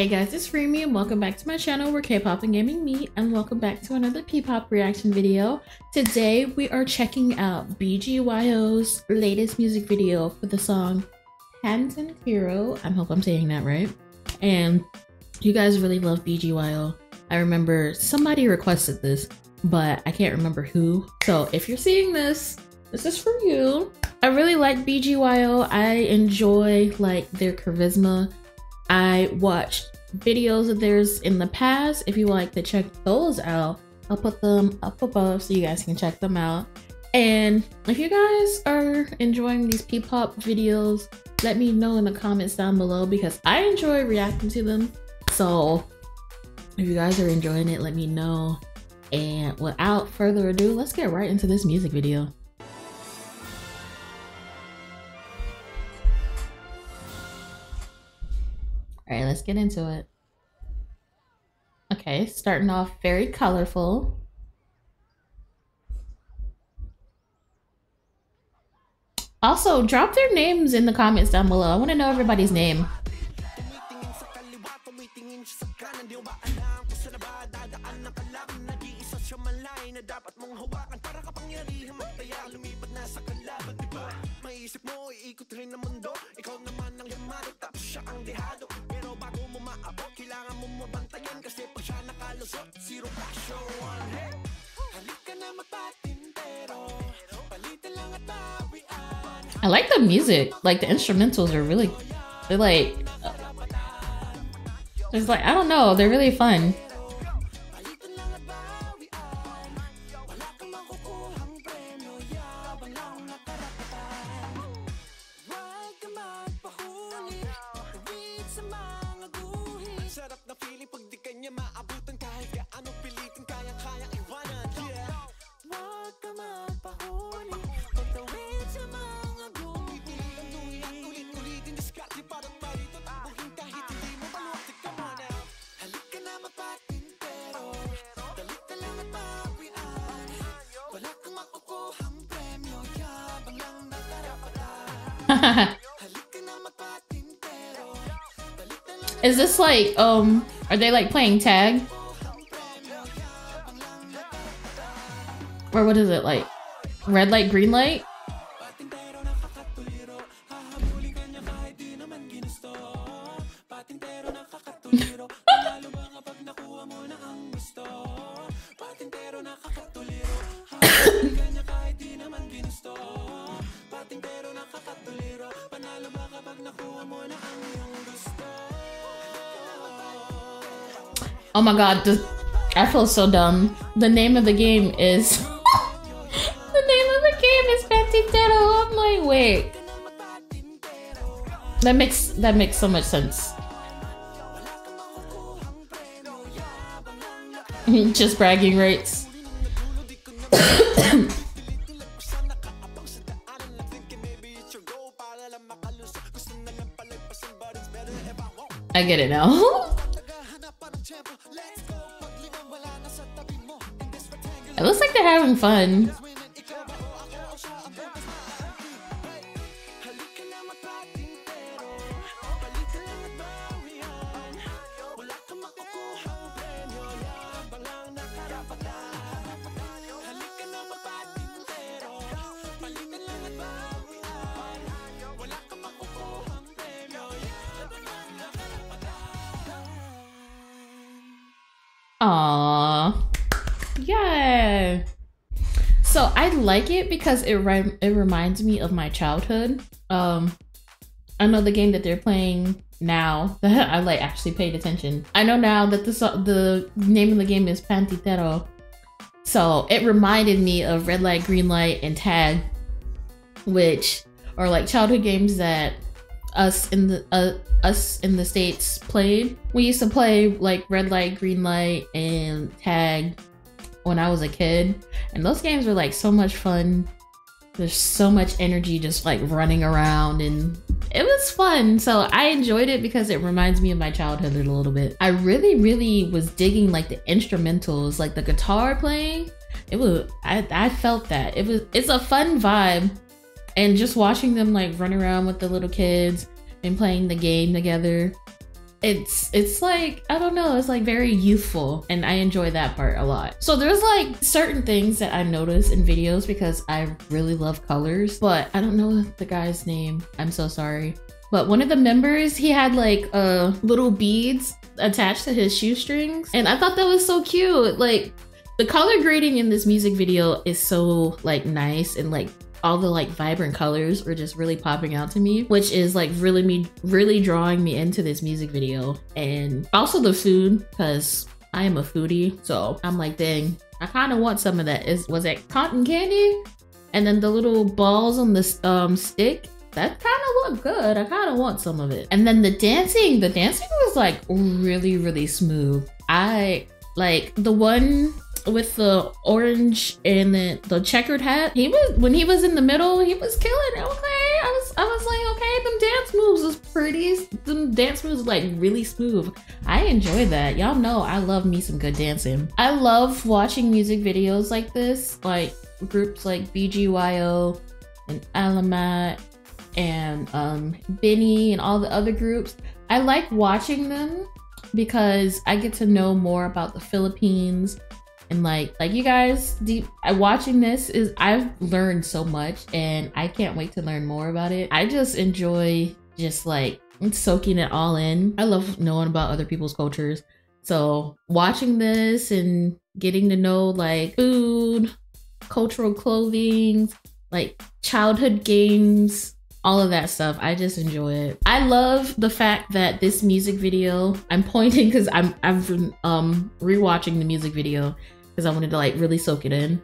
Hey guys, it's Reemie and welcome back to my channel where K-pop and gaming meet and welcome back to another P-pop reaction video. Today we are checking out BGYO's latest music video for the song Hands Hero. I hope I'm saying that right. And you guys really love BGYO. I remember somebody requested this, but I can't remember who. So if you're seeing this, this is for you. I really like BGYO. I enjoy like their charisma I watched videos of theirs in the past. If you like to check those out, I'll put them up above so you guys can check them out. And if you guys are enjoying these P-pop videos, let me know in the comments down below because I enjoy reacting to them. So if you guys are enjoying it, let me know. And without further ado, let's get right into this music video. All right, let's get into it. Okay, starting off very colorful. Also, drop their names in the comments down below. I want to know everybody's name. Kailangan mabantayan Kasi pag siya nakalusot, zero passion hey! Halika na magpatintero Palitan lang at I like the music. Like the instrumentals are really, they're like, uh, it's like, I don't know, they're really fun. Is this like, um, are they like playing tag? Or what is it like? Red light, green light? Oh my god, I feel so dumb. The name of the game is... the name of the game is Pantitero. I'm like, wait. That makes that makes so much sense. Just bragging rights. I get it now. It looks like they're having fun. Aww. Yeah. So I like it because it it reminds me of my childhood. Um, I know the game that they're playing now that I like actually paid attention. I know now that the the name of the game is Pantitero. So it reminded me of Red Light, Green Light, and Tag, which are like childhood games that us in the uh, us in the states played. We used to play like red light, green light, and tag when I was a kid, and those games were like so much fun. There's so much energy just like running around and it was fun. So I enjoyed it because it reminds me of my childhood a little bit. I really, really was digging like the instrumentals, like the guitar playing. It was I, I felt that. It was it's a fun vibe. And just watching them like run around with the little kids and playing the game together. it's it's like I don't know, it's like very youthful and I enjoy that part a lot. So there's like certain things that I notice in videos because I really love colors, but I don't know the guy's name. I'm so sorry. But one of the members, he had like uh little beads attached to his shoestrings and I thought that was so cute. Like the color grading in this music video is so like nice and like all the like vibrant colors were just really popping out to me, which is like really me really drawing me into this music video. And also the food, because I am a foodie. So I'm like, dang, I kind of want some of that. Is was it cotton candy? And then the little balls on this um stick. That kind of looked good. I kind of want some of it. And then the dancing, the dancing was like really, really smooth. I like the one with the orange and the, the checkered hat. He was when he was in the middle, he was killing. Okay. I was I was like, okay, them dance moves was pretty. Them dance moves like really smooth. I enjoy that. Y'all know I love me some good dancing. I love watching music videos like this, like groups like BGYO and Alamat and um BINI and all the other groups. I like watching them because I get to know more about the Philippines and like like you guys deep watching this is i've learned so much and i can't wait to learn more about it i just enjoy just like soaking it all in i love knowing about other people's cultures so watching this and getting to know like food cultural clothing like childhood games all of that stuff. I just enjoy it. I love the fact that this music video, I'm pointing because I'm I've been um rewatching the music video because I wanted to like really soak it in.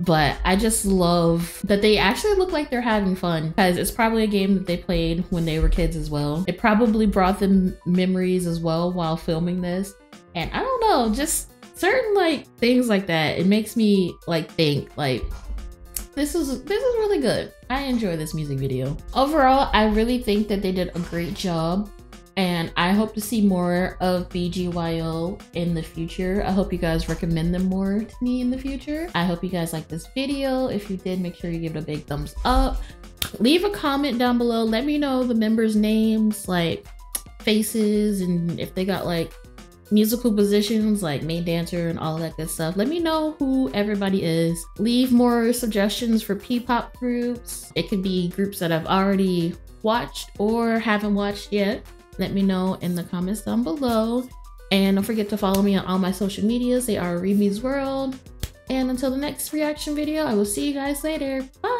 But I just love that they actually look like they're having fun because it's probably a game that they played when they were kids as well. It probably brought them memories as well while filming this. And I don't know, just certain like things like that. It makes me like think like this is this is really good. I enjoy this music video. Overall, I really think that they did a great job and I hope to see more of BGYO in the future. I hope you guys recommend them more to me in the future. I hope you guys like this video. If you did, make sure you give it a big thumbs up. Leave a comment down below. Let me know the members' names, like faces, and if they got like musical positions like main dancer and all that good stuff. Let me know who everybody is. Leave more suggestions for P-pop groups. It could be groups that I've already watched or haven't watched yet let me know in the comments down below. And don't forget to follow me on all my social medias. They are Reemie's World. And until the next reaction video, I will see you guys later. Bye!